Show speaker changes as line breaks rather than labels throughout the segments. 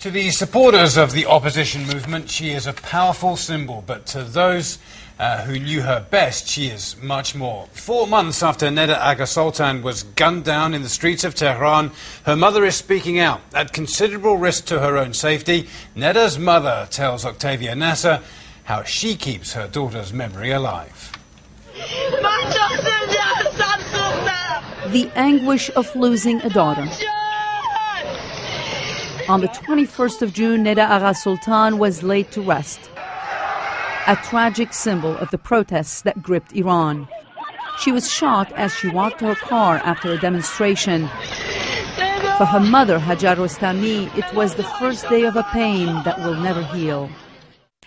To the supporters of the opposition movement, she is a powerful symbol, but to those uh, who knew her best, she is much more. Four months after Neda Agha-Soltan was gunned down in the streets of Tehran, her mother is speaking out. At considerable risk to her own safety, Neda's mother tells Octavia Nasr how she keeps her daughter's memory alive.
The anguish of losing a daughter. On the 21st of June, Neda Agha-Soltan was laid to rest a tragic symbol of the protests that gripped Iran. She was shot as she walked to her car after a demonstration. For her mother, Hajar Rostami, it was the first day of a pain that will never heal.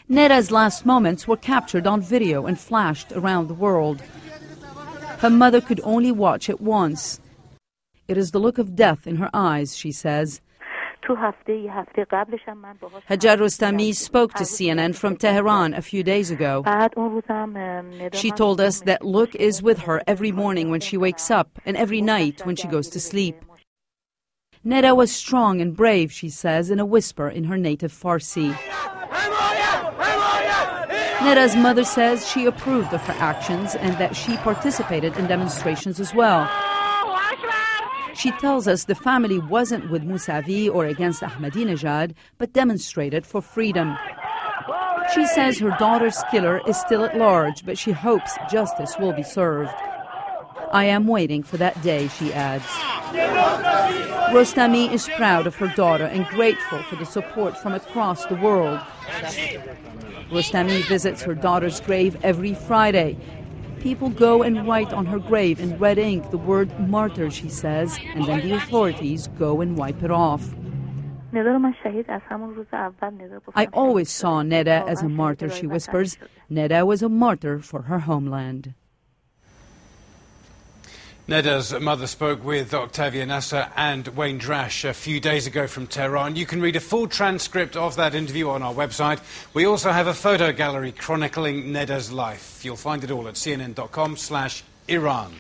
Neda's last moments were captured on video and flashed around the world. Her mother could only watch it once. It is the look of death in her eyes, she says.
Hajar
Rostami spoke to CNN from Tehran a few days ago. She told us that look is with her every morning when she wakes up and every night when she goes to sleep. Neda was strong and brave, she says, in a whisper in her native Farsi. Neda's mother says she approved of her actions and that she participated in demonstrations as well. She tells us the family wasn't with Mousavi or against Ahmadinejad, but demonstrated for freedom. She says her daughter's killer is still at large, but she hopes justice will be served. I am waiting for that day, she adds. Rostami is proud of her daughter and grateful for the support from across the world. Rostami visits her daughter's grave every Friday People go and write on her grave in red ink the word martyr, she says, and then the authorities go and wipe it off. I always saw Neda as a martyr, she whispers. Neda was a martyr for her homeland.
Neda's mother spoke with Octavia Nasr and Wayne Drash a few days ago from Tehran. You can read a full transcript of that interview on our website. We also have a photo gallery chronicling Neda's life. You'll find it all at cnn.com slash Iran.